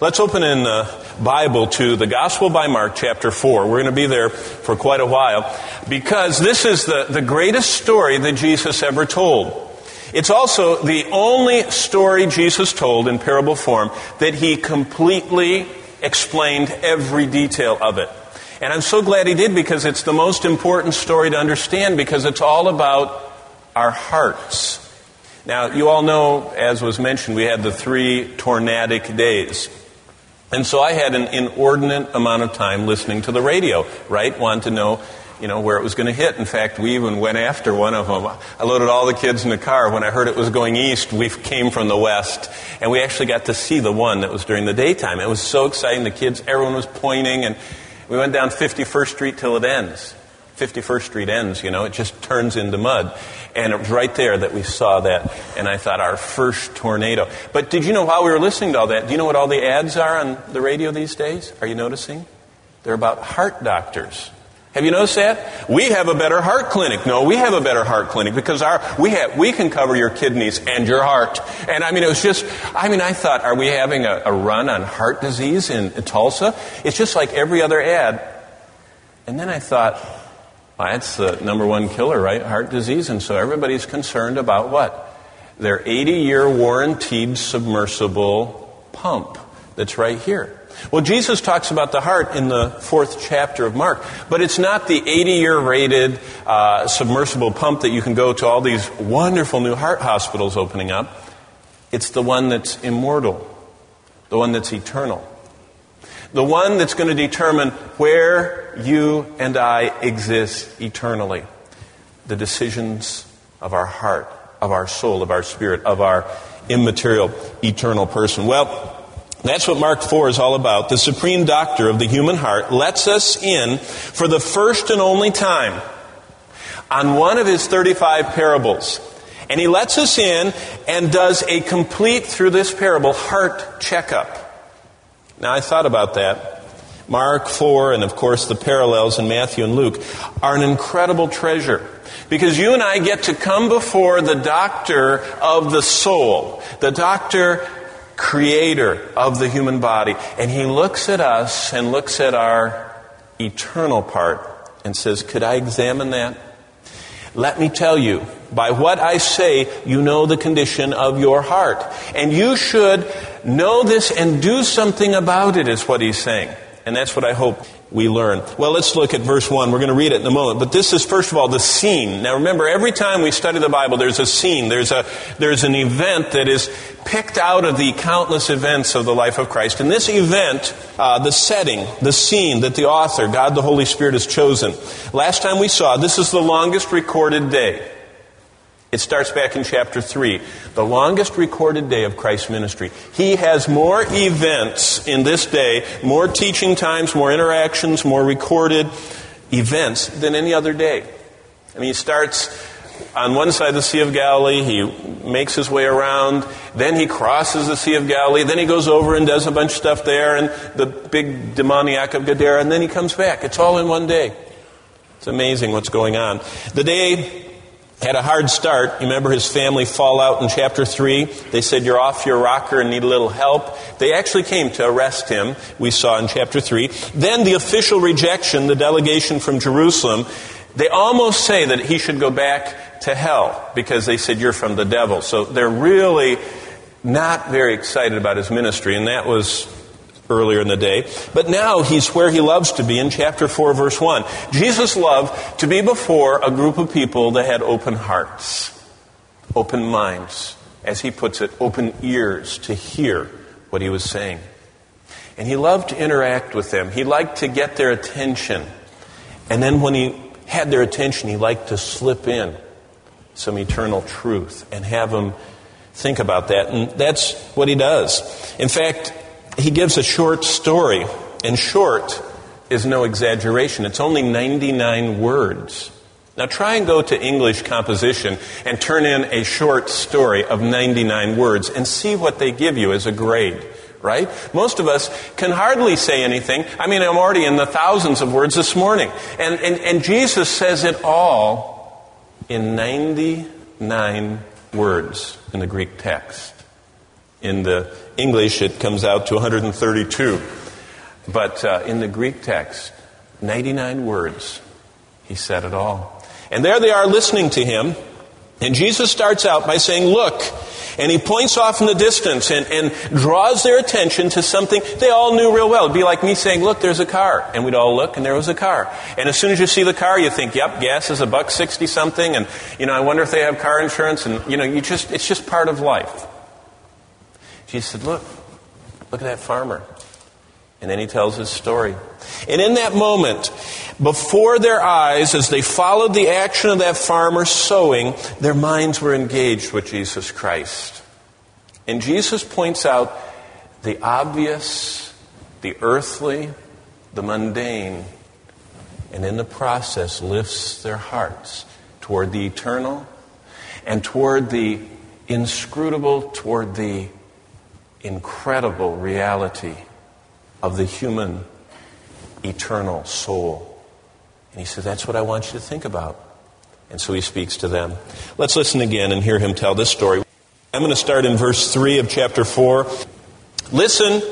Let's open in the Bible to the Gospel by Mark, chapter 4. We're going to be there for quite a while because this is the, the greatest story that Jesus ever told. It's also the only story Jesus told in parable form that he completely explained every detail of it. And I'm so glad he did because it's the most important story to understand because it's all about our hearts. Now, you all know, as was mentioned, we had the three tornadic days. And so I had an inordinate amount of time listening to the radio, right? Wanted to know, you know, where it was going to hit. In fact, we even went after one of them. I loaded all the kids in the car. When I heard it was going east, we came from the west. And we actually got to see the one that was during the daytime. It was so exciting. The kids, everyone was pointing. And we went down 51st Street till it ends. 51st Street ends, you know, it just turns into mud. And it was right there that we saw that. And I thought, our first tornado. But did you know while we were listening to all that, do you know what all the ads are on the radio these days? Are you noticing? They're about heart doctors. Have you noticed that? We have a better heart clinic. No, we have a better heart clinic because our, we have, we can cover your kidneys and your heart. And I mean, it was just, I mean, I thought, are we having a, a run on heart disease in, in Tulsa? It's just like every other ad. And then I thought, that's the number one killer, right? Heart disease. And so everybody's concerned about what? Their 80 year warranted submersible pump that's right here. Well, Jesus talks about the heart in the fourth chapter of Mark, but it's not the 80 year rated uh, submersible pump that you can go to all these wonderful new heart hospitals opening up. It's the one that's immortal, the one that's eternal. The one that's going to determine where you and I exist eternally. The decisions of our heart, of our soul, of our spirit, of our immaterial, eternal person. Well, that's what Mark 4 is all about. The supreme doctor of the human heart lets us in for the first and only time on one of his 35 parables. And he lets us in and does a complete, through this parable, heart checkup. Now, I thought about that. Mark 4, and of course the parallels in Matthew and Luke, are an incredible treasure. Because you and I get to come before the doctor of the soul, the doctor creator of the human body, and he looks at us and looks at our eternal part and says, Could I examine that? Let me tell you, by what I say, you know the condition of your heart. And you should know this and do something about it, is what he's saying. And that's what I hope we learn. Well, let's look at verse 1. We're going to read it in a moment. But this is, first of all, the scene. Now remember, every time we study the Bible, there's a scene. There's, a, there's an event that is picked out of the countless events of the life of Christ. And this event, uh, the setting, the scene that the author, God the Holy Spirit, has chosen. Last time we saw, this is the longest recorded day. It starts back in chapter 3, the longest recorded day of Christ's ministry. He has more events in this day, more teaching times, more interactions, more recorded events than any other day. I mean, he starts on one side of the Sea of Galilee, he makes his way around, then he crosses the Sea of Galilee, then he goes over and does a bunch of stuff there, and the big demoniac of Gadara, and then he comes back. It's all in one day. It's amazing what's going on. The day had a hard start. You remember his family fallout in chapter 3? They said, You're off your rocker and need a little help. They actually came to arrest him, we saw in chapter 3. Then the official rejection, the delegation from Jerusalem, they almost say that he should go back to hell because they said, You're from the devil. So they're really not very excited about his ministry, and that was earlier in the day. But now he's where he loves to be in chapter 4, verse 1. Jesus loved to be before a group of people that had open hearts, open minds, as he puts it, open ears to hear what he was saying. And he loved to interact with them. He liked to get their attention. And then when he had their attention, he liked to slip in some eternal truth and have them think about that. And that's what he does. In fact, he gives a short story, and short is no exaggeration. It's only 99 words. Now try and go to English composition and turn in a short story of 99 words and see what they give you as a grade, right? Most of us can hardly say anything. I mean, I'm already in the thousands of words this morning. And, and, and Jesus says it all in 99 words in the Greek text. In the English, it comes out to 132. But uh, in the Greek text, 99 words, he said it all. And there they are listening to him. And Jesus starts out by saying, Look, and he points off in the distance and, and draws their attention to something they all knew real well. It'd be like me saying, Look, there's a car. And we'd all look, and there was a car. And as soon as you see the car, you think, Yep, gas is a buck sixty something. And, you know, I wonder if they have car insurance. And, you know, you just, it's just part of life. Jesus said, Look, look at that farmer. And then he tells his story. And in that moment, before their eyes, as they followed the action of that farmer sowing, their minds were engaged with Jesus Christ. And Jesus points out the obvious, the earthly, the mundane, and in the process lifts their hearts toward the eternal and toward the inscrutable, toward the incredible reality of the human eternal soul. And he said, That's what I want you to think about. And so he speaks to them. Let's listen again and hear him tell this story. I'm going to start in verse 3 of chapter 4. Listen,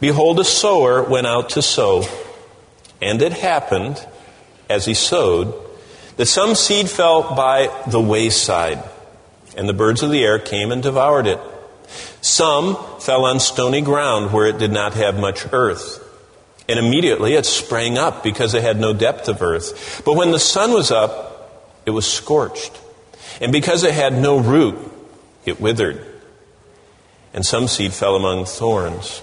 behold, a sower went out to sow. And it happened, as he sowed, that some seed fell by the wayside, and the birds of the air came and devoured it. Some fell on stony ground where it did not have much earth. And immediately it sprang up because it had no depth of earth. But when the sun was up, it was scorched. And because it had no root, it withered. And some seed fell among thorns.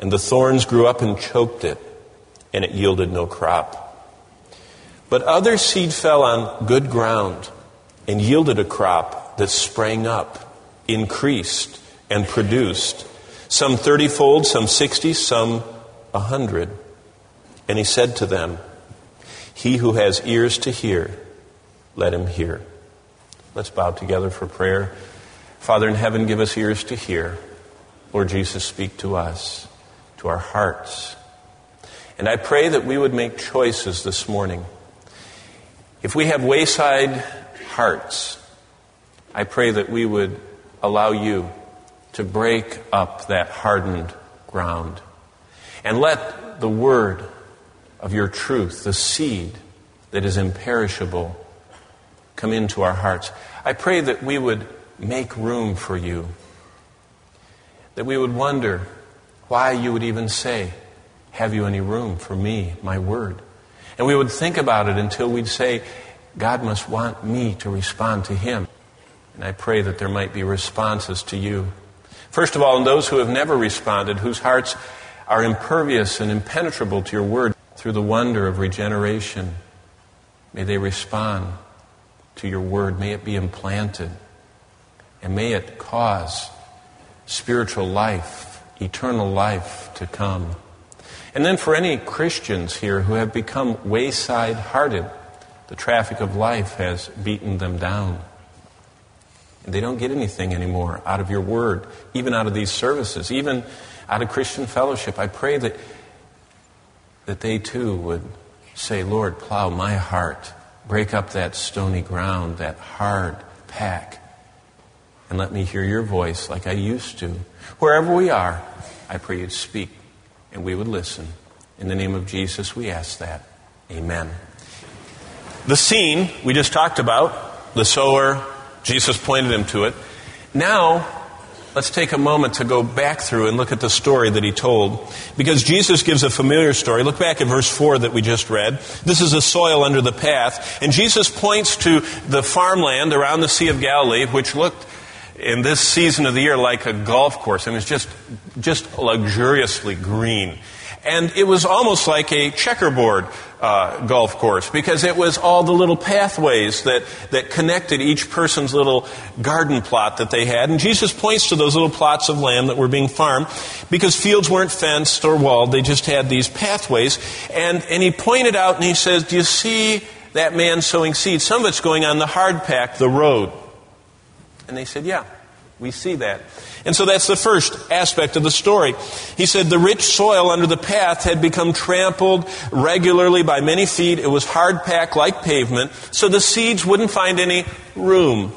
And the thorns grew up and choked it, and it yielded no crop. But other seed fell on good ground and yielded a crop that sprang up, increased, and produced, some thirtyfold, some sixty, some a hundred. And he said to them, He who has ears to hear, let him hear. Let's bow together for prayer. Father in heaven, give us ears to hear. Lord Jesus, speak to us, to our hearts. And I pray that we would make choices this morning. If we have wayside hearts, I pray that we would allow you to break up that hardened ground. And let the word of your truth, the seed that is imperishable, come into our hearts. I pray that we would make room for you, that we would wonder why you would even say, Have you any room for me, my word? And we would think about it until we'd say, God must want me to respond to him. And I pray that there might be responses to you. First of all, in those who have never responded, whose hearts are impervious and impenetrable to your word through the wonder of regeneration. May they respond to your word. May it be implanted. And may it cause spiritual life, eternal life to come. And then for any Christians here who have become wayside hearted, the traffic of life has beaten them down. They don't get anything anymore out of your word, even out of these services, even out of Christian fellowship. I pray that, that they too would say, Lord, plow my heart, break up that stony ground, that hard pack, and let me hear your voice like I used to. Wherever we are, I pray you'd speak and we would listen. In the name of Jesus, we ask that. Amen. The scene we just talked about, the sower, Jesus pointed him to it. Now, let's take a moment to go back through and look at the story that he told. Because Jesus gives a familiar story. Look back at verse 4 that we just read. This is the soil under the path. And Jesus points to the farmland around the Sea of Galilee, which looked in this season of the year like a golf course. I mean, it's just, just luxuriously green. And it was almost like a checkerboard uh, golf course because it was all the little pathways that, that connected each person's little garden plot that they had. And Jesus points to those little plots of land that were being farmed because fields weren't fenced or walled. They just had these pathways. And, and he pointed out and he says, Do you see that man sowing seeds? Some of it's going on the hard pack, the road. And they said, Yeah, we see that. And so that's the first aspect of the story. He said the rich soil under the path had become trampled regularly by many feet. It was hard packed like pavement, so the seeds wouldn't find any room.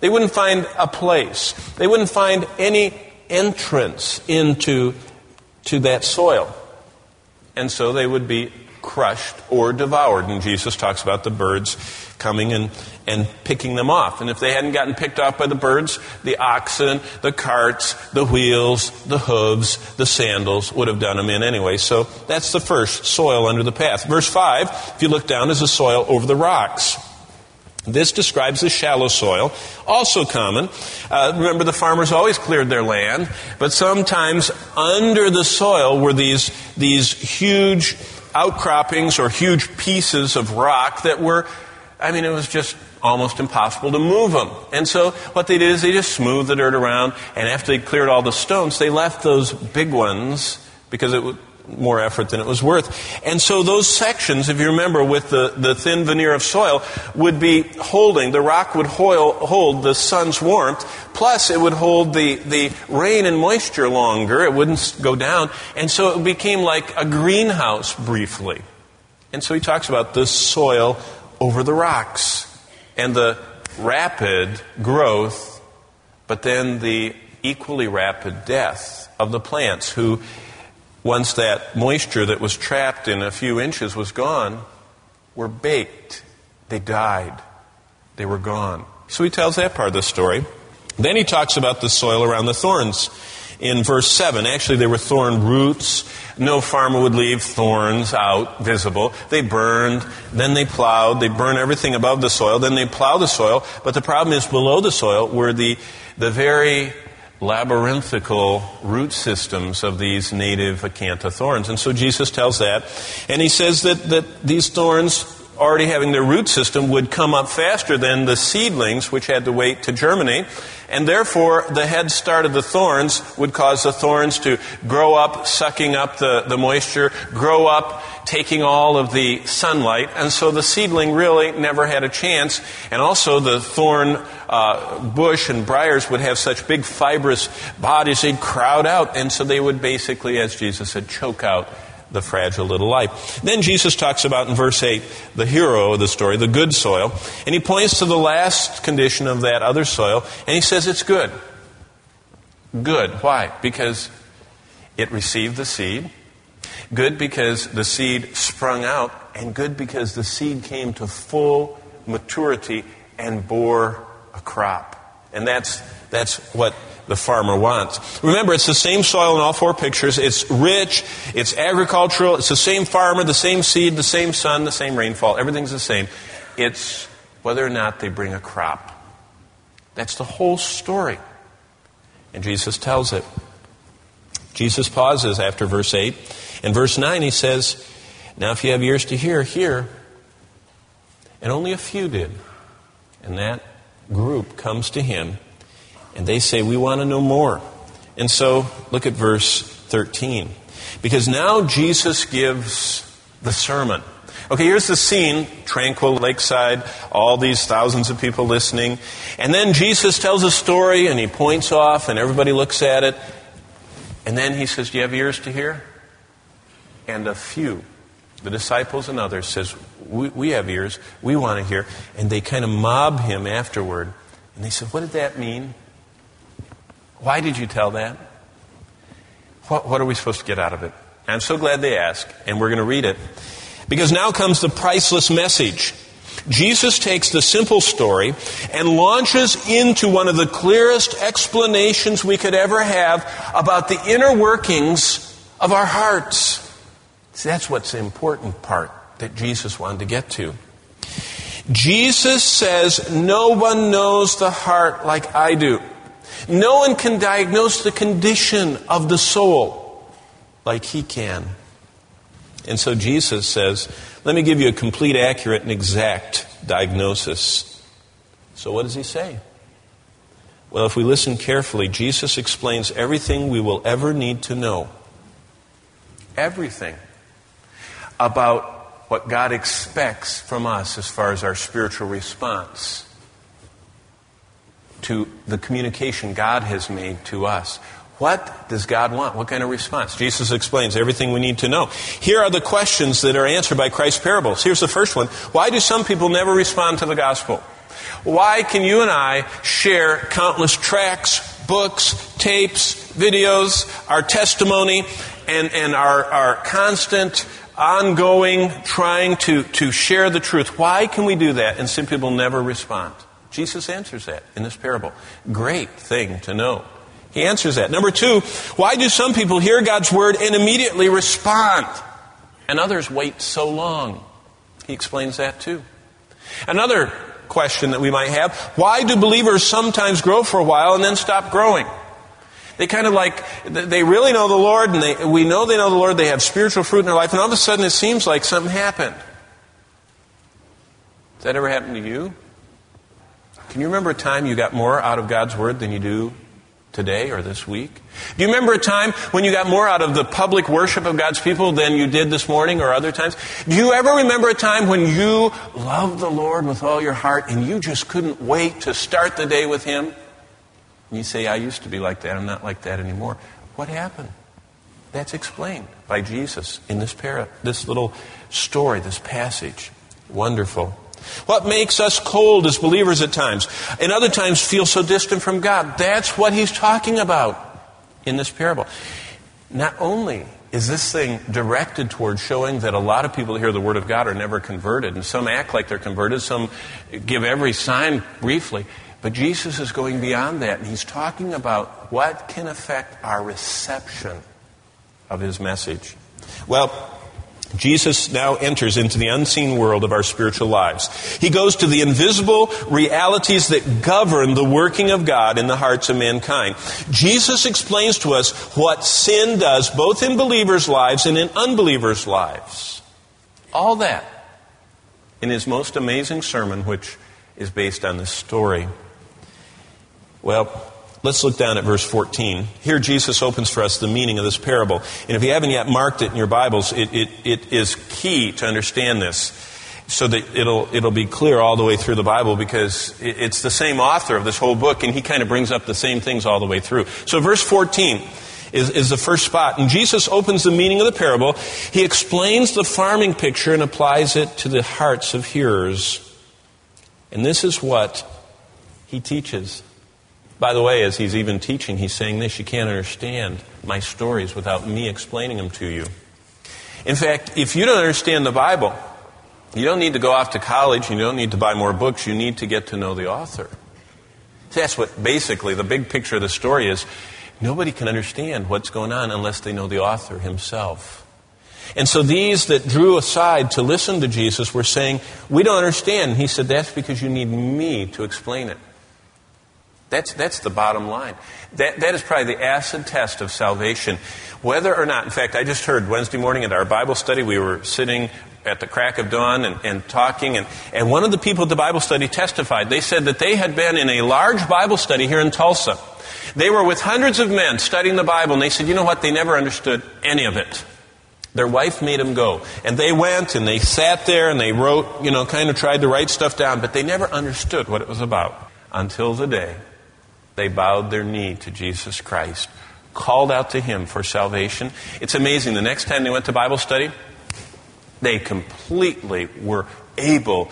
They wouldn't find a place. They wouldn't find any entrance into to that soil. And so they would be crushed or devoured. And Jesus talks about the birds coming and, and picking them off. And if they hadn't gotten picked off by the birds, the oxen, the carts, the wheels, the hooves, the sandals would have done them in anyway. So that's the first soil under the path. Verse 5, if you look down, is the soil over the rocks. This describes the shallow soil, also common. Uh, remember, the farmers always cleared their land, but sometimes under the soil were these, these huge outcroppings or huge pieces of rock that were, I mean, it was just almost impossible to move them. And so what they did is they just smoothed the dirt around, and after they cleared all the stones, they left those big ones because it was more effort than it was worth. And so those sections, if you remember, with the, the thin veneer of soil, would be holding, the rock would hold, hold the sun's warmth, plus it would hold the, the rain and moisture longer. It wouldn't go down. And so it became like a greenhouse briefly. And so he talks about the soil over the rocks and the rapid growth, but then the equally rapid death of the plants who once that moisture that was trapped in a few inches was gone, were baked. They died. They were gone. So he tells that part of the story. Then he talks about the soil around the thorns. In verse 7, actually, there were thorn roots. No farmer would leave thorns out visible. They burned, then they plowed, they burn everything above the soil, then they plow the soil. But the problem is, below the soil were the, the very labyrinthical root systems of these native acantha thorns. And so Jesus tells that. And he says that, that these thorns, already having their root system, would come up faster than the seedlings, which had to wait to germinate. And therefore, the head start of the thorns would cause the thorns to grow up, sucking up the, the moisture, grow up, taking all of the sunlight. And so the seedling really never had a chance. And also, the thorn uh, bush and briars would have such big fibrous bodies, they'd crowd out. And so they would basically, as Jesus said, choke out the fragile little life. Then Jesus talks about in verse 8 the hero of the story, the good soil. And he points to the last condition of that other soil, and he says it's good. Good. Why? Because it received the seed. Good because the seed sprung out, and good because the seed came to full maturity and bore a crop. And that's, that's what the farmer wants. Remember, it's the same soil in all four pictures. It's rich, it's agricultural, it's the same farmer, the same seed, the same sun, the same rainfall. Everything's the same. It's whether or not they bring a crop. That's the whole story. And Jesus tells it. Jesus pauses after verse 8. In verse 9, he says, Now if you have ears to hear, hear. And only a few did. And that group comes to him and they say, We want to know more. And so look at verse 13. Because now Jesus gives the sermon. Okay, here's the scene tranquil lakeside, all these thousands of people listening. And then Jesus tells a story and he points off and everybody looks at it. And then he says, Do you have ears to hear? And a few, the disciples and others, says, We, we have ears, we want to hear. And they kind of mob him afterward. And they said, What did that mean? Why did you tell that? What, what are we supposed to get out of it? I'm so glad they asked, and we're going to read it. Because now comes the priceless message. Jesus takes the simple story and launches into one of the clearest explanations we could ever have about the inner workings of our hearts. See, that's what's the important part that Jesus wanted to get to. Jesus says, No one knows the heart like I do. No one can diagnose the condition of the soul like he can. And so Jesus says, Let me give you a complete, accurate, and exact diagnosis. So, what does he say? Well, if we listen carefully, Jesus explains everything we will ever need to know. Everything about what God expects from us as far as our spiritual response to the communication God has made to us. What does God want? What kind of response? Jesus explains everything we need to know. Here are the questions that are answered by Christ's parables. Here's the first one Why do some people never respond to the gospel? Why can you and I share countless tracts, books, tapes, videos, our testimony, and, and our, our constant, ongoing trying to, to share the truth? Why can we do that and some people never respond? Jesus answers that in this parable. Great thing to know. He answers that. Number two, why do some people hear God's word and immediately respond, and others wait so long? He explains that too. Another question that we might have why do believers sometimes grow for a while and then stop growing? They kind of like, they really know the Lord, and they, we know they know the Lord, they have spiritual fruit in their life, and all of a sudden it seems like something happened. Has that ever happened to you? Can you remember a time you got more out of God's Word than you do today or this week? Do you remember a time when you got more out of the public worship of God's people than you did this morning or other times? Do you ever remember a time when you loved the Lord with all your heart and you just couldn't wait to start the day with Him? And you say, I used to be like that, I'm not like that anymore. What happened? That's explained by Jesus in this, para- this little story, this passage. Wonderful. What makes us cold as believers at times, and other times feel so distant from God? That's what he's talking about in this parable. Not only is this thing directed towards showing that a lot of people who hear the Word of God are never converted, and some act like they're converted, some give every sign briefly, but Jesus is going beyond that, and he's talking about what can affect our reception of his message. Well, Jesus now enters into the unseen world of our spiritual lives. He goes to the invisible realities that govern the working of God in the hearts of mankind. Jesus explains to us what sin does both in believers' lives and in unbelievers' lives. All that in his most amazing sermon, which is based on this story. Well, Let's look down at verse 14. Here, Jesus opens for us the meaning of this parable. And if you haven't yet marked it in your Bibles, it, it, it is key to understand this so that it'll, it'll be clear all the way through the Bible because it's the same author of this whole book, and he kind of brings up the same things all the way through. So, verse 14 is, is the first spot. And Jesus opens the meaning of the parable. He explains the farming picture and applies it to the hearts of hearers. And this is what he teaches. By the way, as he's even teaching, he's saying this you can't understand my stories without me explaining them to you. In fact, if you don't understand the Bible, you don't need to go off to college, you don't need to buy more books, you need to get to know the author. That's what basically the big picture of the story is. Nobody can understand what's going on unless they know the author himself. And so these that drew aside to listen to Jesus were saying, We don't understand. he said, That's because you need me to explain it. That's, that's the bottom line. That, that is probably the acid test of salvation. Whether or not, in fact, I just heard Wednesday morning at our Bible study, we were sitting at the crack of dawn and, and talking, and, and one of the people at the Bible study testified. They said that they had been in a large Bible study here in Tulsa. They were with hundreds of men studying the Bible, and they said, you know what? They never understood any of it. Their wife made them go. And they went and they sat there and they wrote, you know, kind of tried to write stuff down, but they never understood what it was about until the day they bowed their knee to Jesus Christ, called out to Him for salvation. It's amazing. The next time they went to Bible study, they completely were able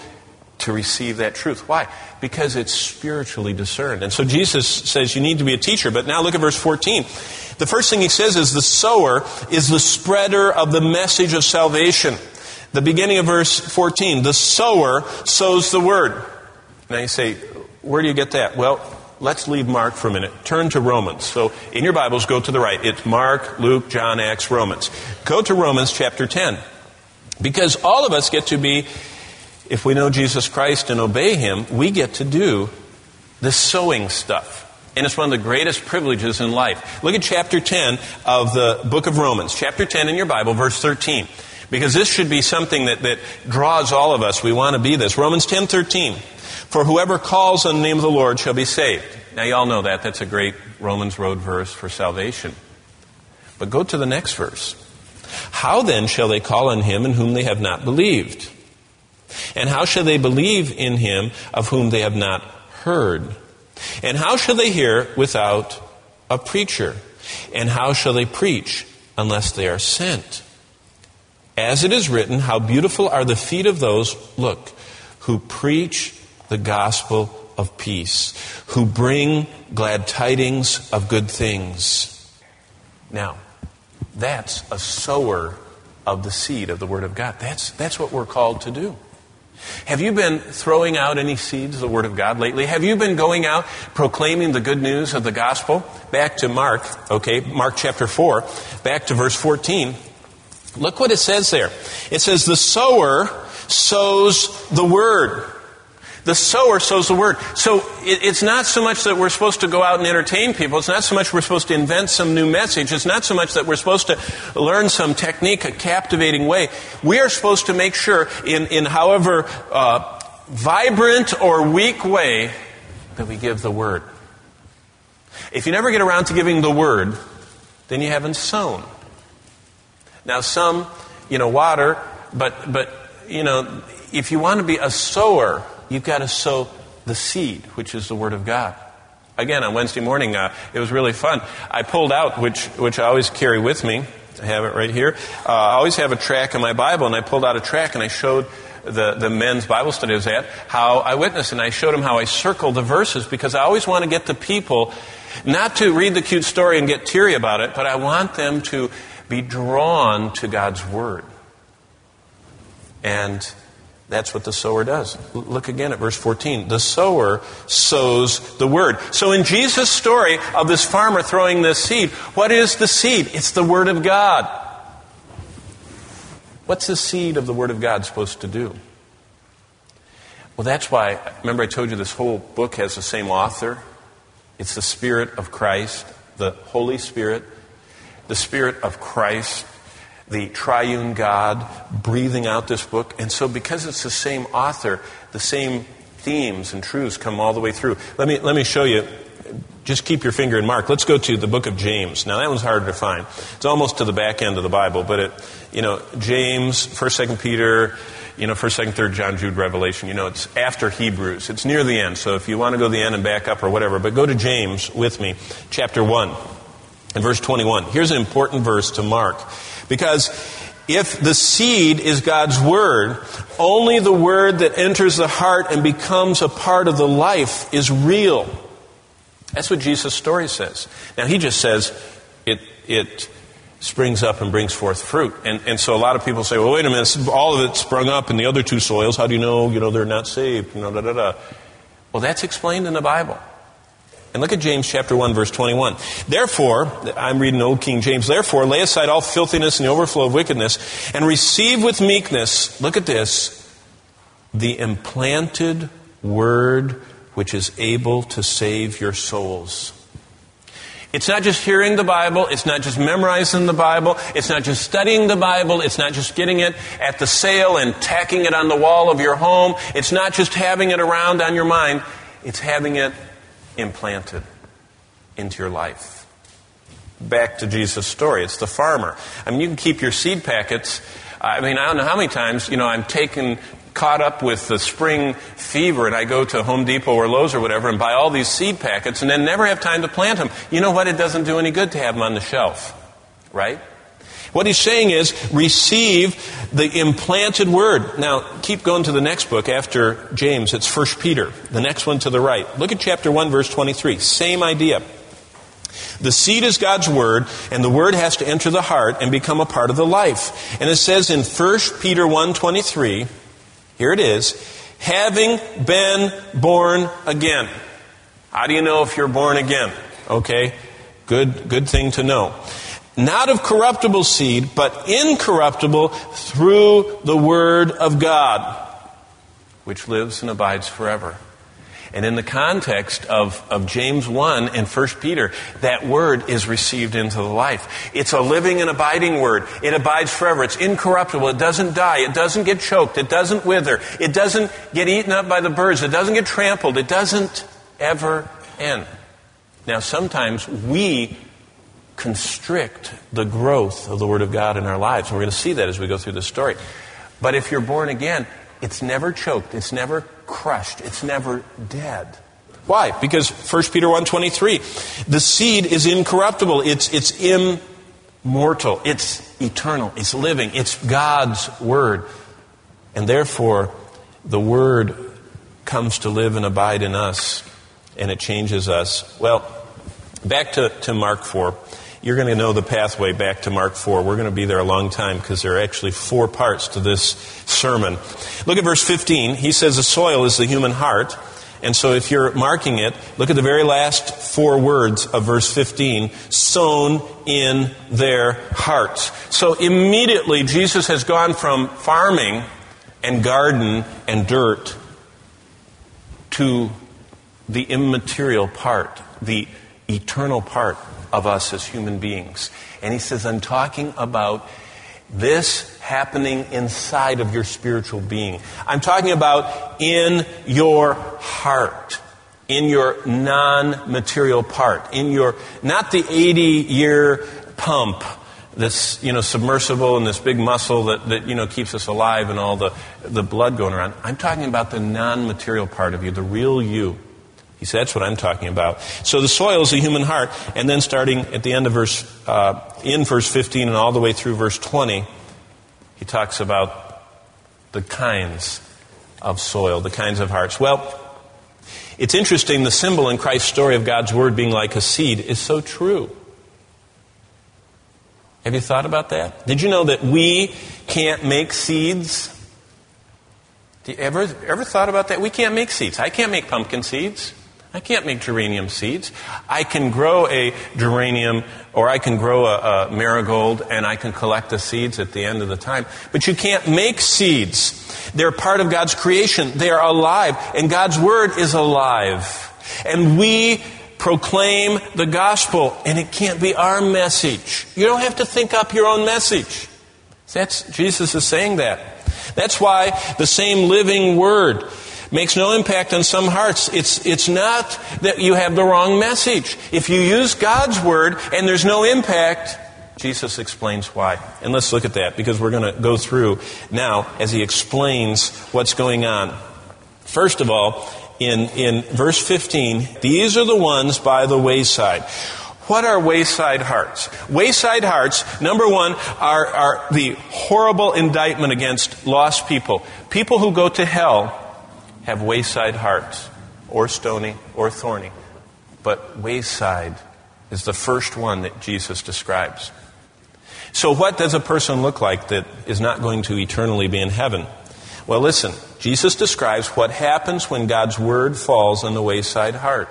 to receive that truth. Why? Because it's spiritually discerned. And so Jesus says you need to be a teacher. But now look at verse 14. The first thing he says is the sower is the spreader of the message of salvation. The beginning of verse 14, the sower sows the word. Now you say, where do you get that? Well, let's leave Mark for a minute. Turn to Romans. So in your Bibles, go to the right. It's Mark, Luke, John, Acts, Romans. Go to Romans chapter 10. Because all of us get to be, if we know Jesus Christ and obey Him, we get to do the sowing stuff. And it's one of the greatest privileges in life. Look at chapter 10 of the book of Romans. Chapter 10 in your Bible, verse 13. Because this should be something that, that draws all of us. We want to be this. Romans 10 13. For whoever calls on the name of the Lord shall be saved. Now, you all know that. That's a great Romans Road verse for salvation. But go to the next verse. How then shall they call on him in whom they have not believed? And how shall they believe in him of whom they have not heard? And how shall they hear without a preacher? And how shall they preach unless they are sent? As it is written, how beautiful are the feet of those, look, who preach the gospel of peace, who bring glad tidings of good things. Now, that's a sower of the seed of the Word of God. That's, that's what we're called to do. Have you been throwing out any seeds of the Word of God lately? Have you been going out proclaiming the good news of the gospel? Back to Mark, okay, Mark chapter 4, back to verse 14. Look what it says there. It says, The sower sows the Word. The sower sows the word. So it, it's not so much that we're supposed to go out and entertain people. It's not so much we're supposed to invent some new message. It's not so much that we're supposed to learn some technique, a captivating way. We are supposed to make sure, in, in however uh, vibrant or weak way, that we give the word. If you never get around to giving the word, then you haven't sown. Now, some, you know, water, but, but, you know, if you want to be a sower, you've got to sow the seed, which is the Word of God. Again, on Wednesday morning, uh, it was really fun. I pulled out, which, which I always carry with me. I have it right here. Uh, I always have a track in my Bible, and I pulled out a track and I showed the, the men's Bible study I was at how I witnessed, and I showed them how I circled the verses because I always want to get the people not to read the cute story and get teary about it, but I want them to be drawn to God's Word. And that's what the sower does. Look again at verse 14. The sower sows the word. So in Jesus' story of this farmer throwing this seed, what is the seed? It's the word of God. What's the seed of the word of God supposed to do? Well, that's why, remember I told you this whole book has the same author? It's the Spirit of Christ, the Holy Spirit, the Spirit of Christ the triune God breathing out this book. And so, because it's the same author, the same themes and truths come all the way through. Let me, let me show you. Just keep your finger in Mark. Let's go to the book of James. Now, that one's harder to find. It's almost to the back end of the Bible, but it, you know, James, 1st, 2nd Peter, you know, 1st, 2nd, 3rd John, Jude, Revelation, you know, it's after Hebrews. It's near the end. So if you want to go to the end and back up or whatever, but go to James with me, chapter 1 and verse 21. Here's an important verse to mark. Because if the seed is God's word, only the word that enters the heart and becomes a part of the life is real. That's what Jesus' story says. Now, he just says it, it springs up and brings forth fruit. And, and so a lot of people say, well, wait a minute, all of it sprung up in the other two soils. How do you know, you know, they're not saved? You know, da, da, da. Well, that's explained in the Bible. And look at James chapter 1 verse 21. Therefore, I'm reading Old King James, therefore lay aside all filthiness and the overflow of wickedness and receive with meekness, look at this, the implanted word which is able to save your souls. It's not just hearing the Bible. It's not just memorizing the Bible. It's not just studying the Bible. It's not just getting it at the sale and tacking it on the wall of your home. It's not just having it around on your mind. It's having it implanted into your life. Back to Jesus' story. It's the farmer. I mean, you can keep your seed packets. I mean, I don't know how many times, you know, I'm taken, caught up with the spring fever and I go to Home Depot or Lowe's or whatever and buy all these seed packets and then never have time to plant them. You know what? It doesn't do any good to have them on the shelf, right? What he's saying is receive the implanted word. Now, keep going to the next book after James. It's 1 Peter, the next one to the right. Look at chapter 1, verse 23. Same idea. The seed is God's word, and the word has to enter the heart and become a part of the life. And it says in 1 Peter 1:23, here it is, having been born again. How do you know if you're born again? Okay? Good good thing to know not of corruptible seed, but incorruptible through the Word of God, which lives and abides forever. And in the context of, of James 1 and 1 Peter, that word is received into the life. It's a living and abiding word. It abides forever. It's incorruptible. It doesn't die. It doesn't get choked. It doesn't wither. It doesn't get eaten up by the birds. It doesn't get trampled. It doesn't ever end. Now, sometimes we constrict the growth of the Word of God in our lives. And we're going to see that as we go through this story. But if you're born again, it's never choked, it's never crushed, it's never dead. Why? Because 1 Peter 1.23, the seed is incorruptible, it's, it's immortal, it's eternal, it's living, it's God's Word. And therefore, the Word comes to live and abide in us, and it changes us. Well, back to, to Mark 4. You're going to know the pathway back to Mark 4. We're going to be there a long time because there are actually four parts to this sermon. Look at verse 15. He says the soil is the human heart. And so if you're marking it, look at the very last four words of verse 15 sown in their hearts. So immediately Jesus has gone from farming and garden and dirt to the immaterial part, the eternal part of us as human beings. And he says, I'm talking about this happening inside of your spiritual being. I'm talking about in your heart, in your non material part, in your, not the 80 year pump this you know submersible and this big muscle that, that you know keeps us alive and all the, the blood going around i'm talking about the non-material part of you the real you he said, That's what I'm talking about. So the soil is the human heart. And then starting at the end of verse, uh, in verse 15 and all the way through verse 20, he talks about the kinds of soil, the kinds of hearts. Well, it's interesting, the symbol in Christ's story of God's Word being like a seed is so true. Have you thought about that? Did you know that we can't make seeds? Do you ever, ever thought about that? We can't make seeds. I can't make pumpkin seeds. I can't make geranium seeds. I can grow a geranium or I can grow a, a, marigold and I can collect the seeds at the end of the time. But you can't make seeds. They're part of God's creation. They are alive. And God's Word is alive. And we proclaim the gospel and it can't be our message. You don't have to think up your own message. That's, Jesus is saying that. That's why the same living Word makes no impact on some hearts. It's, it's not that you have the wrong message. If you use God's word and there's no impact, Jesus explains why. And let's look at that because we're going to go through now as he explains what's going on. First of all, in, in verse 15, these are the ones by the wayside. What are wayside hearts? Wayside hearts, number one, are, are the horrible indictment against lost people. People who go to hell have wayside hearts, or stony, or thorny. But wayside is the first one that Jesus describes. So, what does a person look like that is not going to eternally be in heaven? Well, listen, Jesus describes what happens when God's word falls on the wayside heart.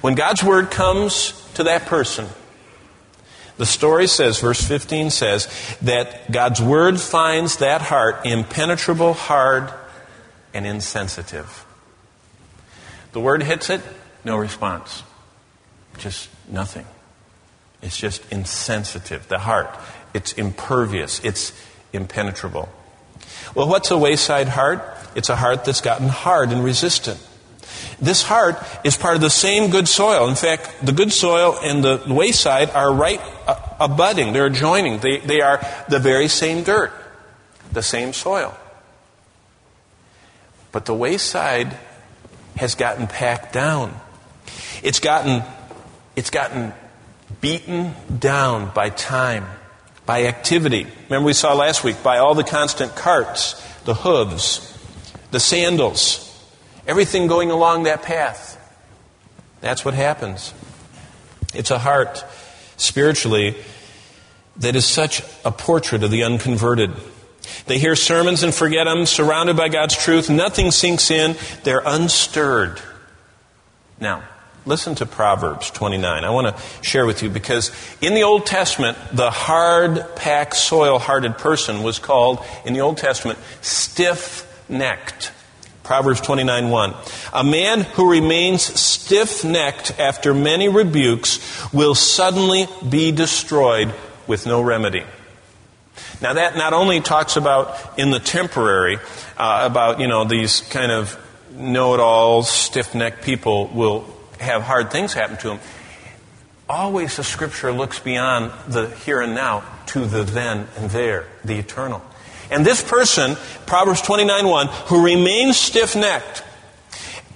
When God's word comes to that person, the story says, verse 15 says, that God's word finds that heart impenetrable, hard, and insensitive. The word hits it, no response. Just nothing. It's just insensitive. The heart, it's impervious, it's impenetrable. Well, what's a wayside heart? It's a heart that's gotten hard and resistant. This heart is part of the same good soil. In fact, the good soil and the wayside are right abutting, they're adjoining. They, they are the very same dirt, the same soil. But the wayside has gotten packed down. It's gotten, it's gotten beaten down by time, by activity. Remember, we saw last week by all the constant carts, the hooves, the sandals, everything going along that path. That's what happens. It's a heart, spiritually, that is such a portrait of the unconverted. They hear sermons and forget them, surrounded by God's truth. Nothing sinks in. They're unstirred. Now, listen to Proverbs 29. I want to share with you because in the Old Testament, the hard packed, soil hearted person was called, in the Old Testament, stiff necked. Proverbs 29 1. A man who remains stiff necked after many rebukes will suddenly be destroyed with no remedy. Now, that not only talks about in the temporary, uh, about, you know, these kind of know it all, stiff necked people will have hard things happen to them. Always the scripture looks beyond the here and now to the then and there, the eternal. And this person, Proverbs 29 1, who remains stiff necked,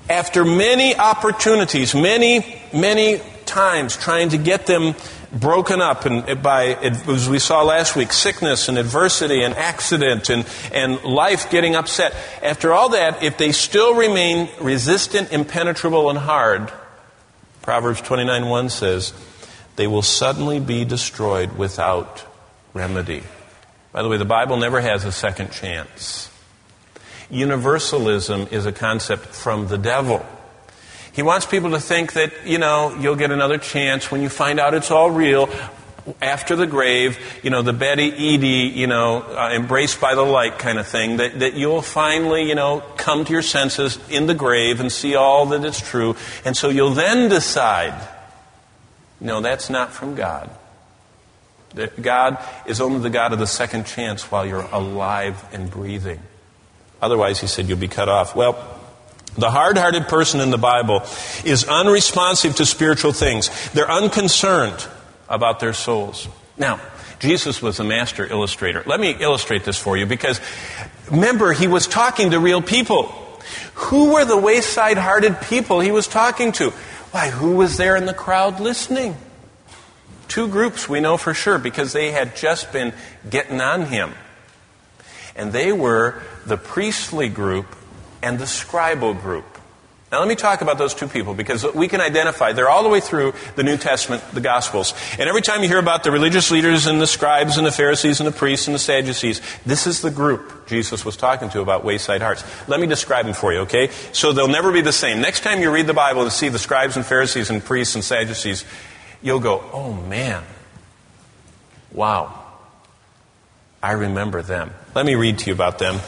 after many opportunities, many, many times trying to get them broken up and by, as we saw last week, sickness and adversity and accident and, and life getting upset. After all that, if they still remain resistant, impenetrable, and hard, Proverbs 29 1 says, they will suddenly be destroyed without remedy. By the way, the Bible never has a second chance. Universalism is a concept from the devil. He wants people to think that, you know, you'll get another chance when you find out it's all real after the grave, you know, the Betty Eadie, you know, uh, embraced by the light kind of thing, that, that you'll finally, you know, come to your senses in the grave and see all that is true. And so you'll then decide, no, that's not from God. That God is only the God of the second chance while you're alive and breathing. Otherwise, he said, you'll be cut off. Well, the hard hearted person in the Bible is unresponsive to spiritual things. They're unconcerned about their souls. Now, Jesus was a master illustrator. Let me illustrate this for you because remember, he was talking to real people. Who were the wayside hearted people he was talking to? Why, who was there in the crowd listening? Two groups we know for sure because they had just been getting on him. And they were the priestly group and the scribal group. Now, let me talk about those two people because we can identify. They're all the way through the New Testament, the Gospels. And every time you hear about the religious leaders and the scribes and the Pharisees and the priests and the Sadducees, this is the group Jesus was talking to about wayside hearts. Let me describe them for you, okay? So they'll never be the same. Next time you read the Bible and see the scribes and Pharisees and priests and Sadducees, you'll go, oh man, wow. I remember them. Let me read to you about them.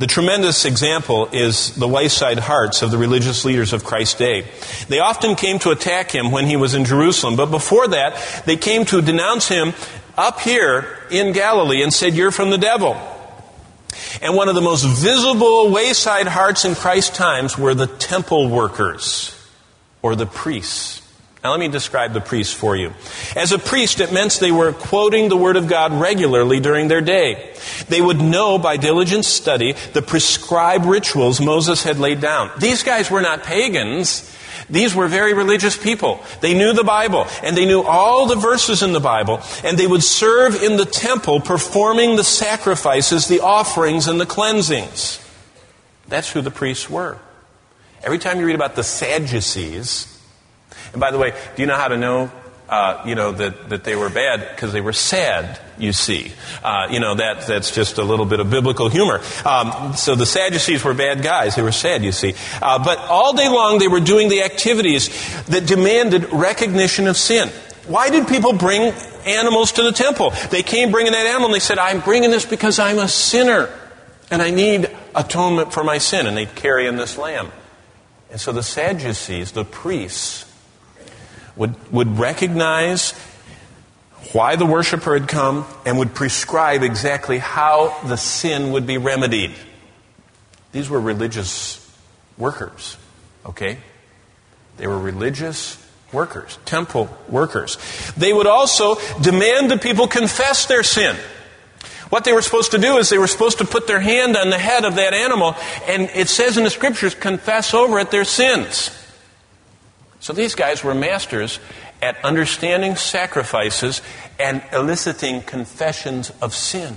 The tremendous example is the wayside hearts of the religious leaders of Christ's day. They often came to attack him when he was in Jerusalem, but before that, they came to denounce him up here in Galilee and said, You're from the devil. And one of the most visible wayside hearts in Christ's times were the temple workers or the priests. Now, let me describe the priests for you. As a priest, it meant they were quoting the Word of God regularly during their day. They would know by diligent study the prescribed rituals Moses had laid down. These guys were not pagans. These were very religious people. They knew the Bible, and they knew all the verses in the Bible, and they would serve in the temple performing the sacrifices, the offerings, and the cleansings. That's who the priests were. Every time you read about the Sadducees, and by the way, do you know how to know uh, you know, that, that they were bad because they were sad, you see. Uh, you know, that, that's just a little bit of biblical humor. Um, so the Sadducees were bad guys. They were sad, you see. Uh, but all day long they were doing the activities that demanded recognition of sin. Why did people bring animals to the temple? They came bringing that animal and they said, I'm bringing this because I'm a sinner and I need atonement for my sin. And they'd carry in this lamb. And so the Sadducees, the priests, would, would recognize why the worshiper had come and would prescribe exactly how the sin would be remedied. These were religious workers, okay? They were religious workers, temple workers. They would also demand that people confess their sin. What they were supposed to do is they were supposed to put their hand on the head of that animal, and it says in the scriptures, confess over it their sins. So these guys were masters at understanding sacrifices and eliciting confessions of sin.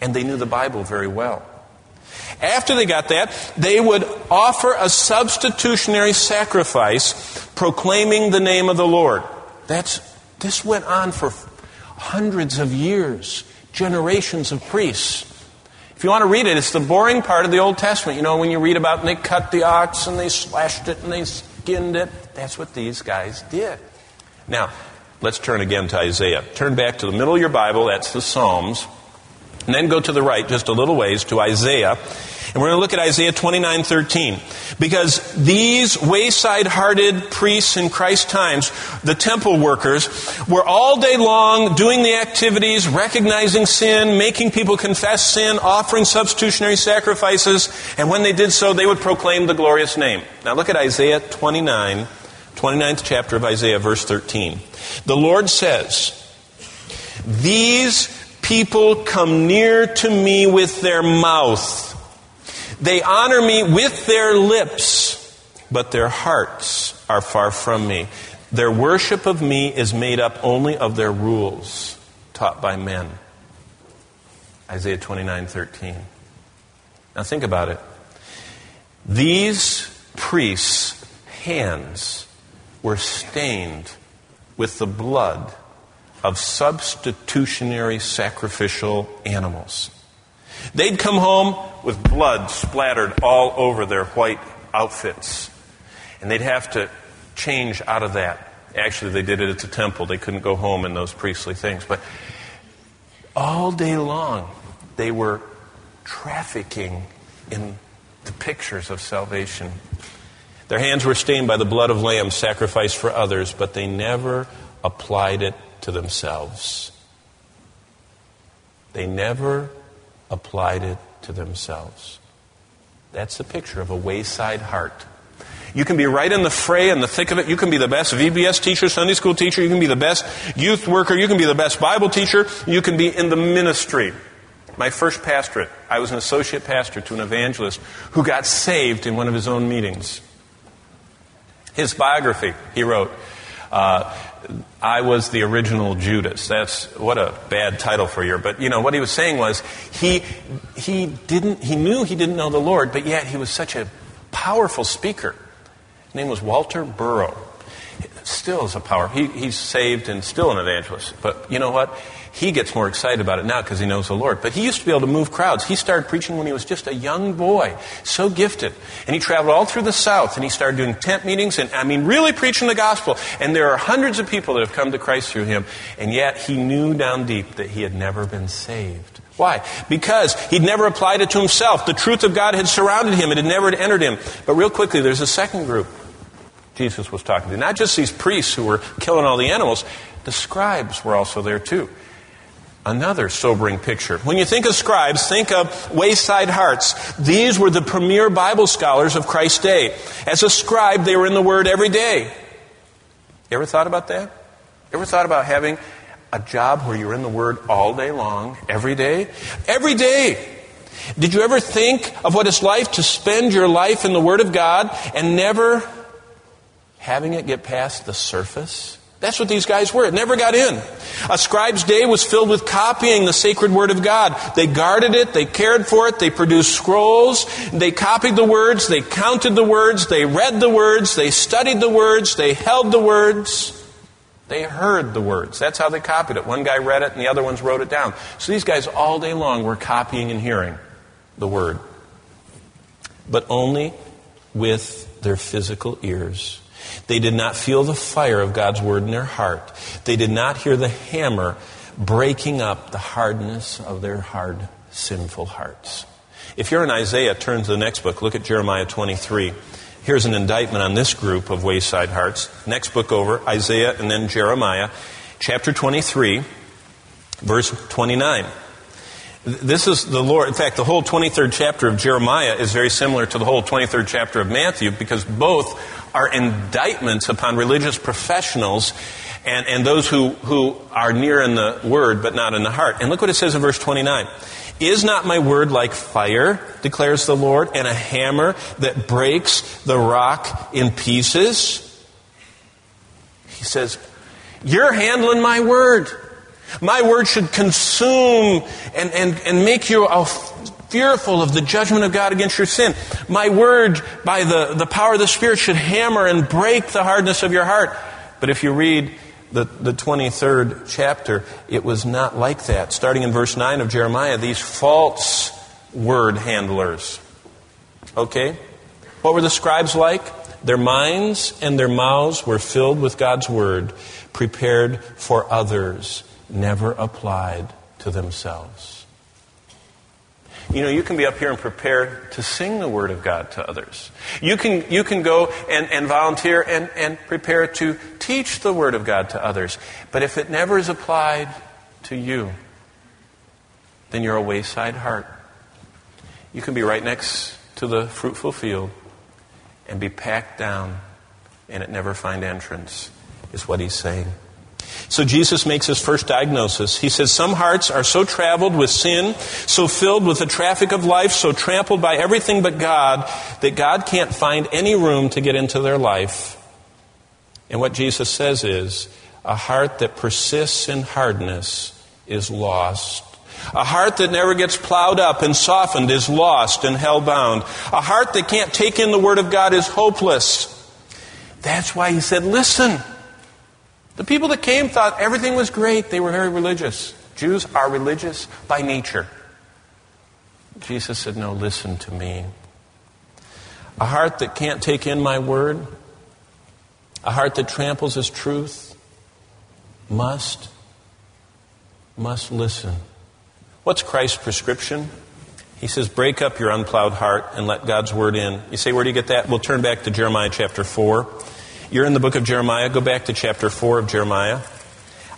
And they knew the Bible very well. After they got that, they would offer a substitutionary sacrifice proclaiming the name of the Lord. That's, this went on for hundreds of years, generations of priests. If you want to read it, it's the boring part of the Old Testament. You know, when you read about and they cut the ox and they slashed it and they skinned it. That's what these guys did. Now, let's turn again to Isaiah. Turn back to the middle of your Bible, that's the Psalms. And then go to the right just a little ways to Isaiah. And we're going to look at Isaiah 29 13. Because these wayside hearted priests in Christ's times, the temple workers, were all day long doing the activities, recognizing sin, making people confess sin, offering substitutionary sacrifices, and when they did so, they would proclaim the glorious name. Now look at Isaiah 29, 29th chapter of Isaiah, verse 13. The Lord says, These people come near to me with their mouth they honor me with their lips, but their hearts are far from me. Their worship of me is made up only of their rules taught by men. Isaiah 29 13. Now think about it. These priests' hands were stained with the blood of substitutionary sacrificial animals. They'd come home with blood splattered all over their white outfits. And they'd have to change out of that. Actually, they did it at the temple. They couldn't go home in those priestly things. But all day long, they were trafficking in the pictures of salvation. Their hands were stained by the blood of lambs sacrificed for others, but they never applied it to themselves. They never applied it to themselves. That's the picture of a wayside heart. You can be right in the fray in the thick of it. You can be the best VBS teacher, Sunday school teacher. You can be the best youth worker. You can be the best Bible teacher. You can be in the ministry. My first pastorate, I was an associate pastor to an evangelist who got saved in one of his own meetings. His biography, he wrote, uh, I was the original Judas. That's what a bad title for you. But you know what he was saying was he he didn't he knew he didn't know the Lord, but yet he was such a powerful speaker. His name was Walter Burrow. Still is a power. He, he's saved and still an evangelist. But you know what? He gets more excited about it now because he knows the Lord. But he used to be able to move crowds. He started preaching when he was just a young boy, so gifted. And he traveled all through the South and he started doing tent meetings and, I mean, really preaching the gospel. And there are hundreds of people that have come to Christ through him. And yet he knew down deep that he had never been saved. Why? Because he'd never applied it to himself. The truth of God had surrounded him, it had never entered him. But real quickly, there's a second group Jesus was talking to. Not just these priests who were killing all the animals, the scribes were also there too. Another sobering picture. When you think of scribes, think of wayside hearts. These were the premier Bible scholars of Christ's day. As a scribe, they were in the Word every day. You ever thought about that? Ever thought about having a job where you're in the Word all day long, every day? Every day! Did you ever think of what it's like to spend your life in the Word of God and never having it get past the surface? That's what these guys were. It never got in. A scribe's day was filled with copying the sacred word of God. They guarded it, they cared for it, they produced scrolls, they copied the words, they counted the words, they read the words, they studied the words, they held the words, they heard the words. That's how they copied it. One guy read it and the other ones wrote it down. So these guys all day long were copying and hearing the word. But only with their physical ears. They did not feel the fire of God's word in their heart. They did not hear the hammer breaking up the hardness of their hard, sinful hearts. If you're in Isaiah, turn to the next book. Look at Jeremiah 23. Here's an indictment on this group of wayside hearts. Next book over, Isaiah and then Jeremiah, chapter 23, verse 29. This is the Lord. In fact, the whole 23rd chapter of Jeremiah is very similar to the whole 23rd chapter of Matthew because both are indictments upon religious professionals and, and those who, who are near in the word but not in the heart. And look what it says in verse 29. Is not my word like fire, declares the Lord, and a hammer that breaks the rock in pieces? He says, You're handling my word. My word should consume and, and, and make you fearful of the judgment of God against your sin. My word, by the, the power of the Spirit, should hammer and break the hardness of your heart. But if you read the, the 23rd chapter, it was not like that. Starting in verse 9 of Jeremiah, these false word handlers. Okay? What were the scribes like? Their minds and their mouths were filled with God's word, prepared for others, never applied to themselves. You know, you can be up here and prepare to sing the Word of God to others. You can, you can go and, and volunteer and, and prepare to teach the Word of God to others. But if it never is applied to you, then you're a wayside heart. You can be right next to the fruitful field and be packed down and it never find entrance, is what he's saying. So Jesus makes his first diagnosis. He says, Some hearts are so traveled with sin, so filled with the traffic of life, so trampled by everything but God, that God can't find any room to get into their life. And what Jesus says is a heart that persists in hardness is lost. A heart that never gets plowed up and softened is lost and hell bound. A heart that can't take in the Word of God is hopeless. That's why he said, Listen. The people that came thought everything was great. They were very religious. Jews are religious by nature. Jesus said, No, listen to me. A heart that can't take in my word, a heart that tramples his truth, must, must listen. What's Christ's prescription? He says, break up your unplowed heart and let God's word in. You say, where do you get that? We'll turn back to Jeremiah chapter 4. You're in the book of Jeremiah. Go back to chapter 4 of Jeremiah.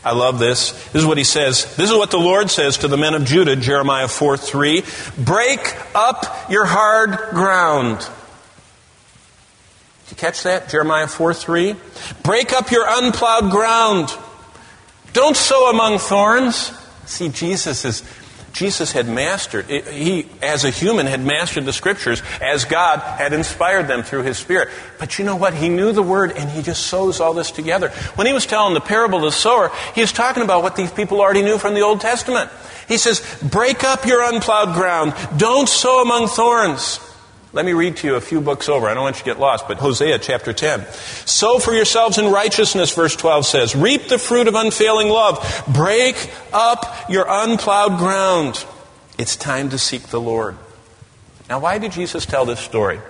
I love this. This is what he says. This is what the Lord says to the men of Judah, Jeremiah 4 3. Break up your hard ground. Did you catch that? Jeremiah 4 3. Break up your unplowed ground. Don't sow among thorns. See, Jesus is Jesus had mastered, he, as a human, had mastered the scriptures as God had inspired them through his Spirit. But you know what? He knew the word and he just sews all this together. When he was telling the parable of the sower, he was talking about what these people already knew from the Old Testament. He says, break up your unplowed ground. Don't sow among thorns. Let me read to you a few books over. I don't want you to get lost, but Hosea chapter 10. Sow for yourselves in righteousness, verse 12 says. Reap the fruit of unfailing love. Break up your unplowed ground. It's time to seek the Lord. Now, why did Jesus tell this story?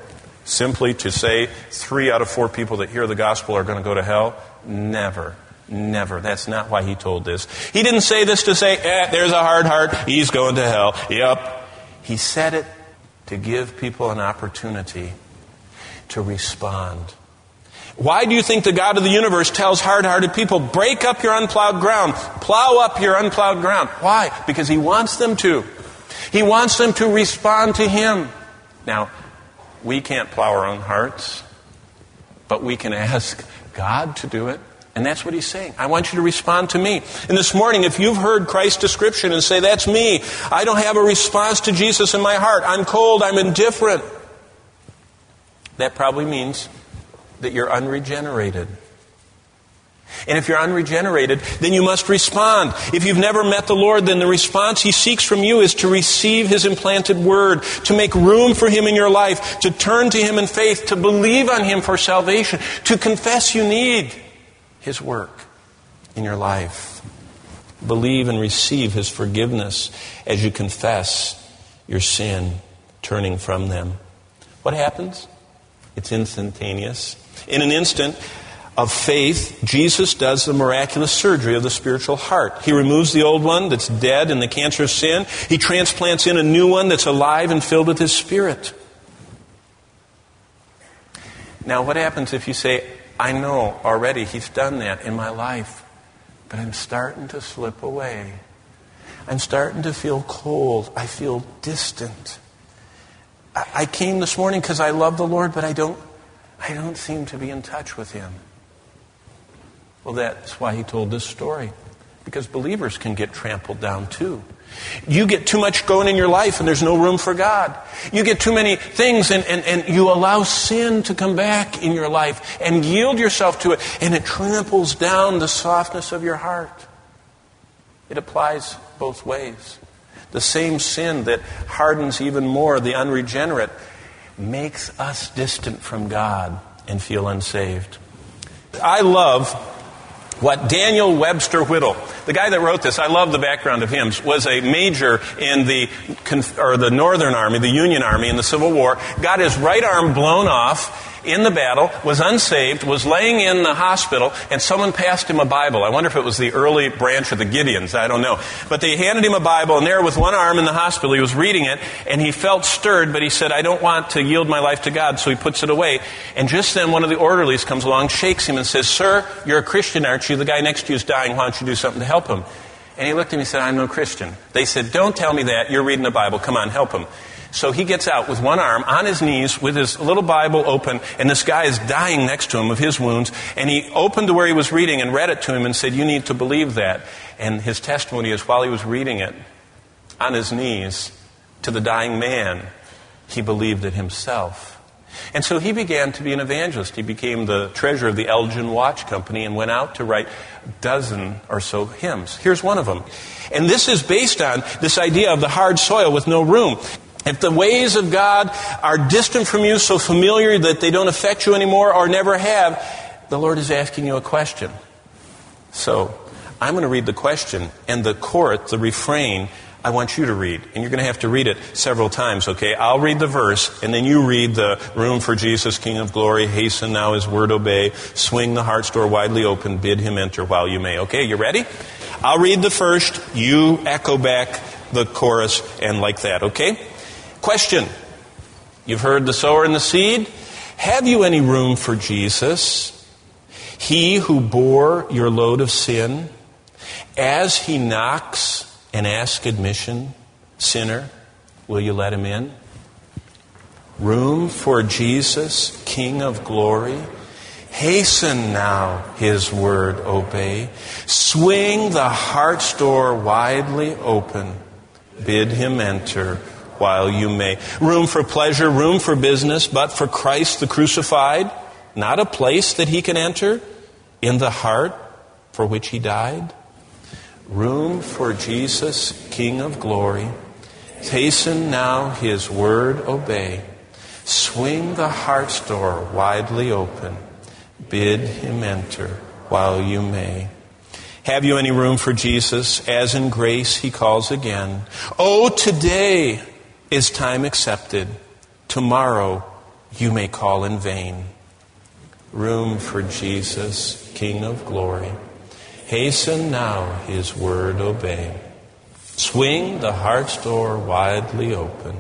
Simply to say three out of four people that hear the gospel are going to go to hell? Never. Never. That's not why he told this. He didn't say this to say, eh, there's a hard heart, he's going to hell. Yep. He said it to give people an opportunity to respond. Why do you think the God of the universe tells hard hearted people, break up your unplowed ground, plow up your unplowed ground? Why? Because He wants them to. He wants them to respond to Him. Now, we can't plow our own hearts, but we can ask God to do it. And that's what he's saying. I want you to respond to me. And this morning, if you've heard Christ's description and say, That's me, I don't have a response to Jesus in my heart, I'm cold, I'm indifferent, that probably means that you're unregenerated. And if you're unregenerated, then you must respond. If you've never met the Lord, then the response He seeks from you is to receive His implanted word, to make room for Him in your life, to turn to Him in faith, to believe on Him for salvation, to confess you need his work in your life. Believe and receive His forgiveness as you confess your sin, turning from them. What happens? It's instantaneous. In an instant of faith, Jesus does the miraculous surgery of the spiritual heart. He removes the old one that's dead in the cancer of sin. He transplants in a new one that's alive and filled with His Spirit. Now, what happens if you say, I know already He's done that in my life, but I'm starting to slip away. I'm starting to feel cold. I feel distant. I came this morning because I love the Lord, but I don't, I don't seem to be in touch with Him. Well, that's why He told this story. Because believers can get trampled down too. You get too much going in your life and there's no room for God. You get too many things and, and, and you allow sin to come back in your life and yield yourself to it and it tramples down the softness of your heart. It applies both ways. The same sin that hardens even more the unregenerate makes us distant from God and feel unsaved. I love what Daniel Webster Whittle, the guy that wrote this, I love the background of him, was a major in the, or the Northern Army, the Union Army in the Civil War, got his right arm blown off in the battle, was unsaved, was laying in the hospital, and someone passed him a Bible. I wonder if it was the early branch of the Gideons. I don't know. But they handed him a Bible, and there with one arm in the hospital, he was reading it, and he felt stirred, but he said, I don't want to yield my life to God, so he puts it away. And just then one of the orderlies comes along, shakes him, and says, Sir, you're a Christian, aren't you? The guy next to you is dying. Why don't you do something to help him? And he looked at me and said, I'm no Christian. They said, Don't tell me that. You're reading the Bible. Come on, help him. So he gets out with one arm on his knees with his little Bible open, and this guy is dying next to him of his wounds. And he opened to where he was reading and read it to him and said, You need to believe that. And his testimony is while he was reading it on his knees to the dying man, he believed it himself. And so he began to be an evangelist. He became the treasurer of the Elgin Watch Company and went out to write a dozen or so hymns. Here's one of them. And this is based on this idea of the hard soil with no room. If the ways of God are distant from you, so familiar that they don't affect you anymore or never have, the Lord is asking you a question. So, I'm going to read the question, and the chorus, the refrain, I want you to read. And you're going to have to read it several times, okay? I'll read the verse, and then you read the room for Jesus, King of glory. Hasten now his word obey. Swing the heart's door widely open. Bid him enter while you may. Okay, you ready? I'll read the first. You echo back the chorus, and like that, okay? Question. You've heard the sower and the seed. Have you any room for Jesus? He who bore your load of sin, as he knocks and asks admission, sinner, will you let him in? Room for Jesus, King of glory. Hasten now, his word obey. Swing the heart's door widely open. Bid him enter while you may. Room for pleasure, room for business, but for Christ the crucified, not a place that he can enter in the heart for which he died. Room for Jesus, King of glory. Hasten now his word obey. Swing the heart's door widely open. Bid him enter while you may. Have you any room for Jesus? As in grace he calls again. Oh, today is time accepted. Tomorrow you may call in vain. Room for Jesus, King of glory. Hasten now his word obey. Swing the heart's door widely open.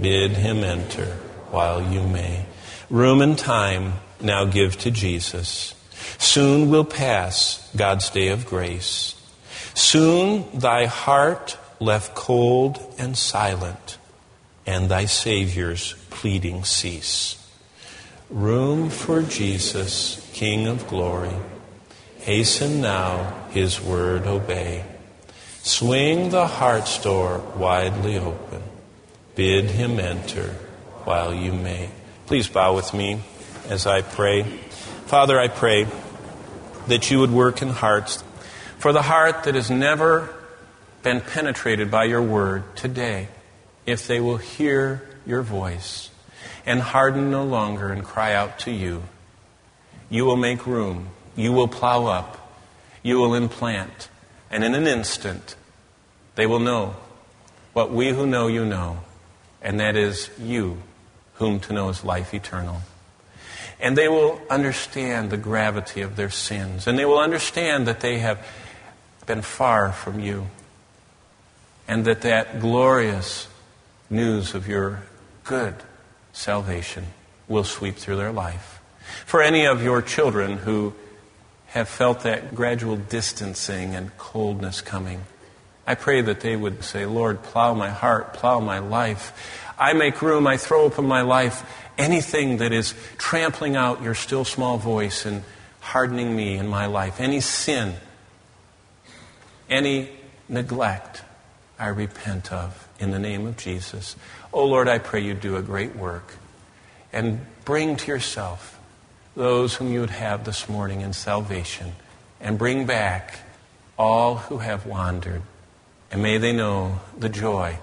Bid him enter while you may. Room and time now give to Jesus. Soon will pass God's day of grace. Soon thy heart left cold and silent, and thy Savior's pleading cease. Room for Jesus, King of glory. Hasten now, his word obey. Swing the heart's door widely open. Bid him enter while you may. Please bow with me as I pray. Father, I pray that you would work in hearts. For the heart that has never been penetrated by your word today, if they will hear your voice and harden no longer and cry out to you, you will make room. You will plow up, you will implant, and in an instant, they will know. What we who know you know, and that is you, whom to know is life eternal. And they will understand the gravity of their sins, and they will understand that they have been far from you, and that that glorious news of your good salvation will sweep through their life. For any of your children who have felt that gradual distancing and coldness coming. I pray that they would say, Lord, plow my heart, plow my life. I make room, I throw open my life. Anything that is trampling out your still small voice and hardening me in my life, any sin, any neglect, I repent of in the name of Jesus. Oh Lord, I pray you do a great work and bring to yourself those whom you would have this morning in salvation and bring back all who have wandered. And may they know the joy